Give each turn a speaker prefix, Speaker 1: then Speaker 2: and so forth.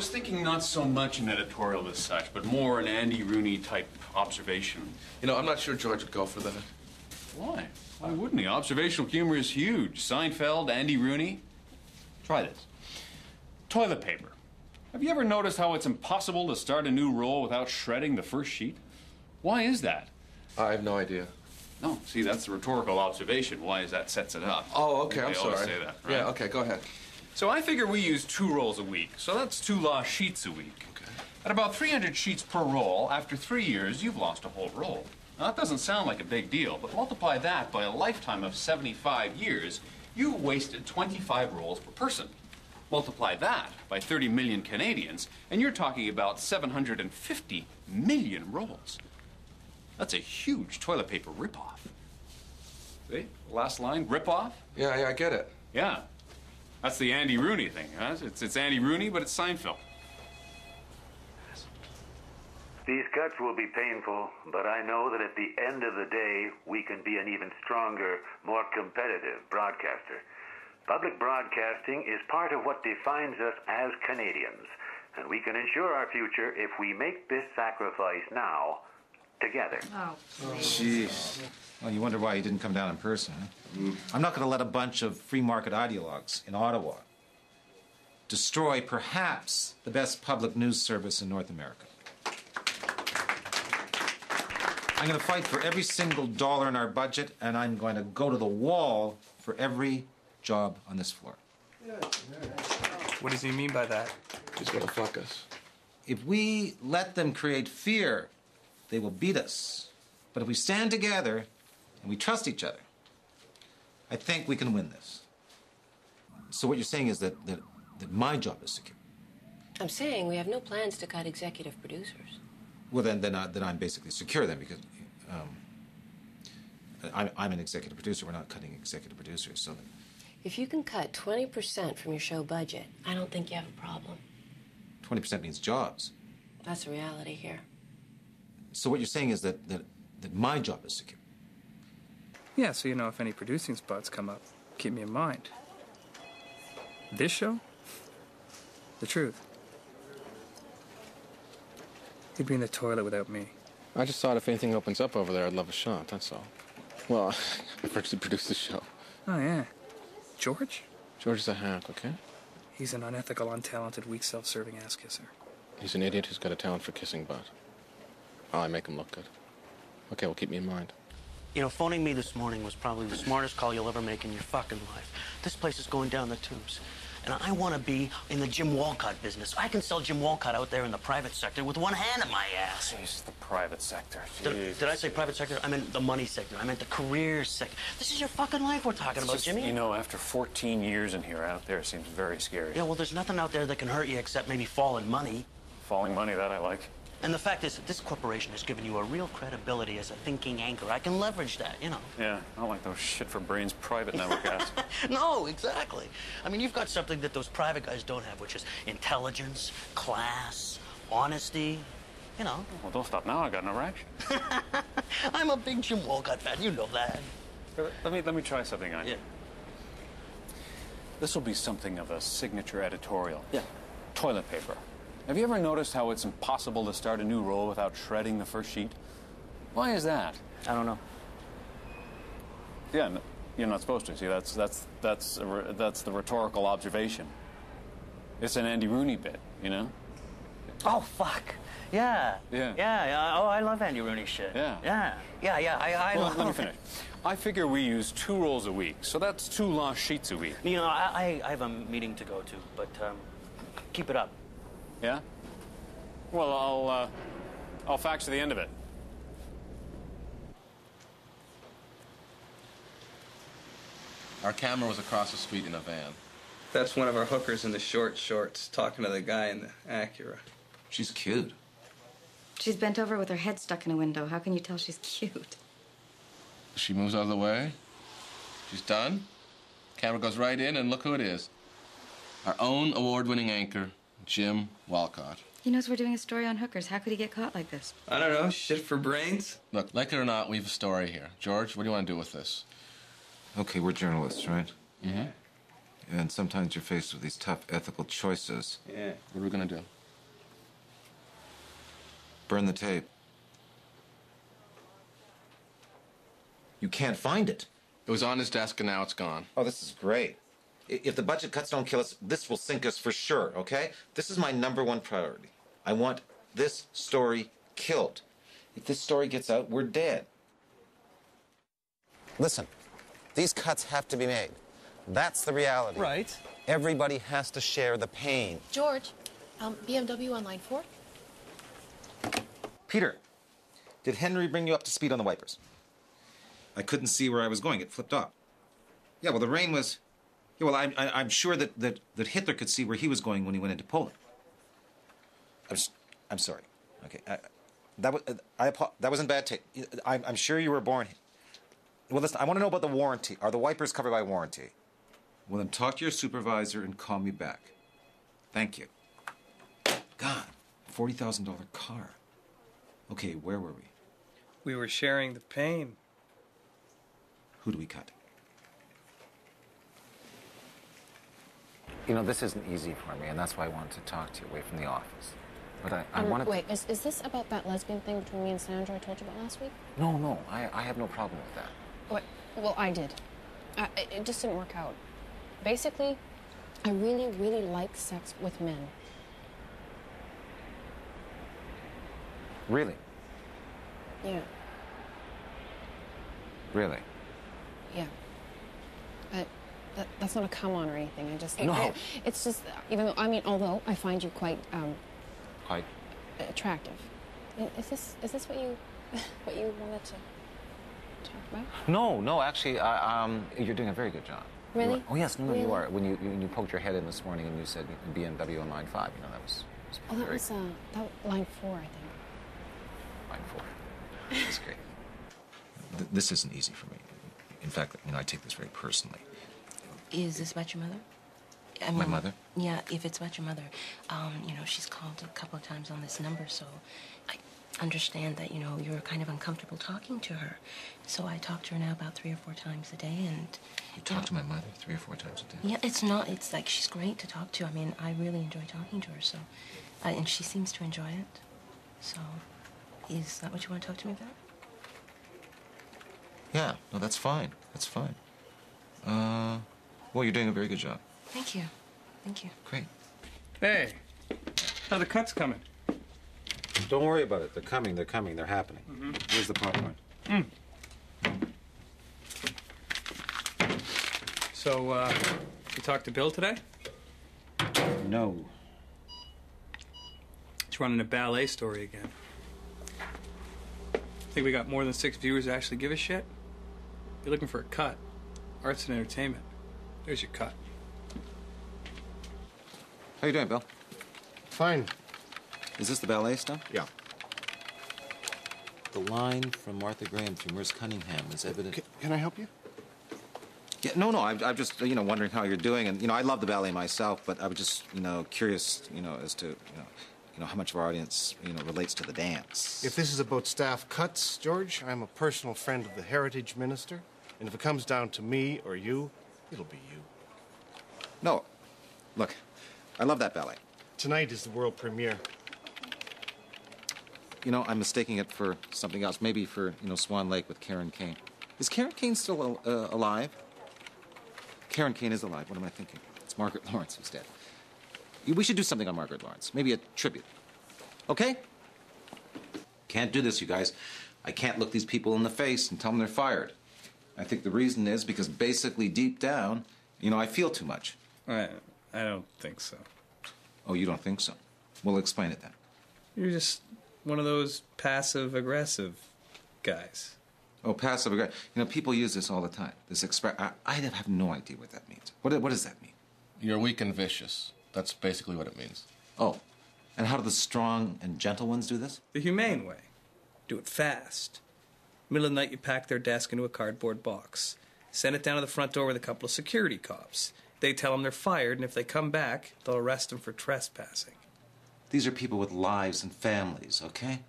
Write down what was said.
Speaker 1: was thinking not so much an editorial as such, but more an Andy Rooney type observation.
Speaker 2: You know, I'm not sure George would go for that.
Speaker 1: Why? Why wouldn't he? Observational humor is huge. Seinfeld, Andy Rooney. Try this. Toilet paper. Have you ever noticed how it's impossible to start a new roll without shredding the first sheet? Why is that?
Speaker 2: I have no idea.
Speaker 1: No, see, that's a rhetorical observation. Why is that sets it up?
Speaker 2: Oh, okay, I'm
Speaker 1: They
Speaker 2: sorry.
Speaker 1: say that, right?
Speaker 2: Yeah, okay, go ahead.
Speaker 1: So I figure we use two rolls a week. So that's two lost sheets a week.
Speaker 2: Okay.
Speaker 1: At about 300 sheets per roll, after three years, you've lost a whole roll. Now, that doesn't sound like a big deal, but multiply that by a lifetime of 75 years, you wasted 25 rolls per person. Multiply that by 30 million Canadians, and you're talking about 750 million rolls. That's a huge toilet paper ripoff. See? Last line, ripoff?
Speaker 2: Yeah, yeah, I get it.
Speaker 1: Yeah. That's the Andy Rooney thing, huh? It's, it's Andy Rooney, but it's Seinfeld.
Speaker 3: These cuts will be painful, but I know that at the end of the day, we can be an even stronger, more competitive broadcaster. Public broadcasting is part of what defines us as Canadians, and we can ensure our future if we make this sacrifice now, together.
Speaker 4: Oh,
Speaker 5: Jeez. Well, you wonder why he didn't come down in person. Huh? Mm. I'm not going to let a bunch of free market ideologues in Ottawa destroy perhaps the best public news service in North America. I'm going to fight for every single dollar in our budget, and I'm going to go to the wall for every job on this floor.
Speaker 6: What does he mean by that?
Speaker 2: He's gonna fuck us.
Speaker 5: If we let them create fear, they will beat us. But if we stand together and we trust each other, I think we can win this. So what you're saying is that, that, that my job is secure.
Speaker 7: I'm saying we have no plans to cut executive producers.
Speaker 5: Well, then, then, I, then I'm basically secure then because um, I'm, I'm an executive producer. We're not cutting executive producers. So
Speaker 7: If you can cut 20% from your show budget, I don't think you have a problem.
Speaker 5: 20% means jobs.
Speaker 7: That's the reality here.
Speaker 5: So what you're saying is that, that, that my job is secure.
Speaker 6: Yeah, so you know if any producing spots come up, keep me in mind. This show? The truth. You'd be in the toilet without me.
Speaker 8: I just thought if anything opens up over there, I'd love a shot, that's all. Well, I've actually produced the show.
Speaker 6: Oh, yeah. George?
Speaker 8: George is a hack, okay?
Speaker 6: He's an unethical, untalented, weak, self serving ass kisser.
Speaker 8: He's an idiot who's got a talent for kissing butt. Oh, I make them look good. Okay, well, keep me in mind.
Speaker 9: You know, phoning me this morning was probably the smartest call you'll ever make in your fucking life. This place is going down the tubes. And I want to be in the Jim Walcott business. I can sell Jim Walcott out there in the private sector with one hand in my ass.
Speaker 1: Jeez, the private sector.
Speaker 9: Did, did I say private sector? I meant the money sector. I meant the career sector. This is your fucking life we're talking about, Jimmy.
Speaker 1: You know, after 14 years in here, out there it seems very scary.
Speaker 9: Yeah, well, there's nothing out there that can hurt you except maybe falling money.
Speaker 1: Falling money, that I like.
Speaker 9: And the fact is that this corporation has given you a real credibility as a thinking anchor. I can leverage that, you know.
Speaker 1: Yeah, I don't like those shit for brains private network ads.
Speaker 9: No, exactly. I mean, you've got something that those private guys don't have, which is intelligence, class, honesty. You know,
Speaker 1: Well, don't stop now. I got no erection.
Speaker 9: I'm a big Jim Walcott fan. You know that.
Speaker 1: Let me let me try something on you.
Speaker 9: Yeah.
Speaker 1: This will be something of a signature editorial.
Speaker 9: Yeah.
Speaker 1: Toilet paper. Have you ever noticed how it's impossible to start a new roll without shredding the first sheet? Why is that?
Speaker 9: I don't know.
Speaker 1: Yeah, you're not supposed to. See, that's that's that's a, that's the rhetorical observation. It's an Andy Rooney bit, you know.
Speaker 9: Oh, fuck. Yeah.
Speaker 1: Yeah.
Speaker 9: Yeah. Oh, I love Andy Rooney shit.
Speaker 1: Yeah.
Speaker 9: Yeah. Yeah, yeah. I, I
Speaker 1: Well,
Speaker 9: love
Speaker 1: let me finish. I figure we use two rolls a week, so that's two lost sheets a week.
Speaker 9: You know, I, I, I have a meeting to go to, but um, keep it up.
Speaker 1: Yeah. Well, I'll uh, I'll fax you the end of it.
Speaker 2: Our camera was across the street in a van.
Speaker 10: That's one of our hookers in the short shorts talking to the guy in the Acura.
Speaker 5: She's cute.
Speaker 4: She's bent over with her head stuck in a window. How can you tell she's cute?
Speaker 2: She moves out of the way. She's done. Camera goes right in, and look who it is. Our own award-winning anchor, Jim Walcott.
Speaker 4: He knows we're doing a story on hookers. How could he get caught like this?
Speaker 10: I don't know, shit for brains.
Speaker 2: Look, like it or not, we have a story here. George, what do you want to do with this?
Speaker 5: Okay, we're journalists, right?
Speaker 2: Mm-hmm.
Speaker 5: And sometimes you're faced with these tough ethical choices.
Speaker 10: Yeah.
Speaker 2: What are we gonna do?
Speaker 5: Burn the tape. You can't find it.
Speaker 2: It was on his desk and now it's gone.
Speaker 5: Oh, this is great. I- If the budget cuts don't kill us, this will sink us for sure, okay? This is my number one priority. I want this story killed. If this story gets out, we're dead.
Speaker 11: Listen, these cuts have to be made. That's the reality.
Speaker 12: Right.
Speaker 11: Everybody has to share the pain.
Speaker 13: George, um, BMW on line four?
Speaker 5: Peter, did Henry bring you up to speed on the wipers? I couldn't see where I was going. It flipped off. Yeah, well, the rain was. Yeah, well, I'm, I, I'm sure that, that, that Hitler could see where he was going when he went into Poland. I'm, s- I'm sorry. Okay, I, that was uh, I apo- that was in bad taste. I'm, I'm sure you were born. Well, listen. I want to know about the warranty. Are the wipers covered by warranty? Well, then talk to your supervisor and call me back. Thank you. God, forty thousand dollar car. Okay, where were we?
Speaker 6: We were sharing the pain.
Speaker 5: Who do we cut?
Speaker 11: You know, this isn't easy for me, and that's why I wanted to talk to you away from the office. But I, I
Speaker 13: Um,
Speaker 11: wanted.
Speaker 13: Wait, is, is this about that lesbian thing between me and Sandra I told you about last week?
Speaker 11: No, no, I, I have no problem with that.
Speaker 13: What? Well, I did. I, it it just didn't work out. Basically, I really, really like sex with men.
Speaker 11: Really,
Speaker 13: Yeah,
Speaker 11: really.
Speaker 13: yeah. But that, that's not a come on or anything. I just.
Speaker 11: No.
Speaker 13: it- it's just, even though, I mean, although I find you quite um,
Speaker 11: Quite.
Speaker 13: attractive. Is this, is this what you, what you wanted to talk about?
Speaker 11: No, no, actually, I, um, you're doing a very good job.
Speaker 13: Really?
Speaker 11: are. Oh yes, no, no, you are. When you, you when you poked your head in this morning and you said BMW on line five, you know that was, was
Speaker 13: Oh, that
Speaker 11: very
Speaker 13: was, uh, that line four, I think.
Speaker 11: line four. That's great.
Speaker 5: Th- this isn't easy for me. In fact, you know, I take this very personally.
Speaker 7: Is this about your mother? I
Speaker 5: My mother?
Speaker 7: Yeah, if it's about your mother, um, you know, she's called a couple of times on this number, so I understand that, you know, you're kind of uncomfortable talking to her. So I talk to her now about three or four times a day, and.
Speaker 5: You talk to my mother three or four times a day.
Speaker 7: Yeah, it's not, it's like she's great to talk to. I mean, I really enjoy talking to her, so. Uh, and she seems to enjoy it. So, is that what you want to talk to me about?
Speaker 5: Yeah, no, that's fine. That's fine. Uh, well, you're doing a very good job.
Speaker 7: Thank you. Thank you.
Speaker 5: Great.
Speaker 6: Hey, how the cuts coming?
Speaker 5: Don't worry about it. They're coming. They're coming. They're happening. Here's the popcorn.
Speaker 6: So, uh, you talked to Bill today?
Speaker 5: No.
Speaker 6: He's running a ballet story again. Think we got more than six viewers that actually give a shit? You're looking for a cut. Arts and entertainment. There's your cut.
Speaker 5: How you doing, Bill?
Speaker 12: Fine.
Speaker 5: Is this the ballet stuff?
Speaker 12: Yeah.
Speaker 5: The line from Martha Graham to Merce Cunningham is evident.
Speaker 12: Can, can I help you?
Speaker 5: Yeah, no, no. I'm, I'm just, you know, wondering how you're doing, and you know, I love the ballet myself, but I was just, you know, curious, you know, as to, you know, you know, how much of our audience, you know, relates to the dance.
Speaker 12: If this is about staff cuts, George, I'm a personal friend of the heritage minister, and if it comes down to me or you, it'll be you.
Speaker 5: No, look, I love that ballet.
Speaker 12: Tonight is the world premiere.
Speaker 5: You know, I'm mistaking it for something else. Maybe for, you know, Swan Lake with Karen Kain. Is Karen Kain still uh, alive? Karen Kain is alive. What am I thinking? It's Margaret Laurence who's dead. We should do something on Margaret Laurence. Maybe a tribute. Okay? Can't do this, you guys. I can't look these people in the face and tell them they're fired. I think the reason is because basically deep down, you know, I feel too much.
Speaker 6: I, I don't think so.
Speaker 5: Oh, you don't think so? Well, explain it then.
Speaker 6: You're just one of those passive aggressive guys.
Speaker 5: Oh, passive aggressive. You know, people use this all the time. This express. I, I have no idea what that means. What, what does that mean?
Speaker 2: You're weak and vicious. That's basically what it means.
Speaker 5: Oh, and how do the strong and gentle ones do this?
Speaker 6: The humane way. Do it fast. Middle of the night, you pack their desk into a cardboard box. Send it down to the front door with a couple of security cops. They tell them they're fired, and if they come back, they'll arrest them for trespassing.
Speaker 5: These are people with lives and families, okay?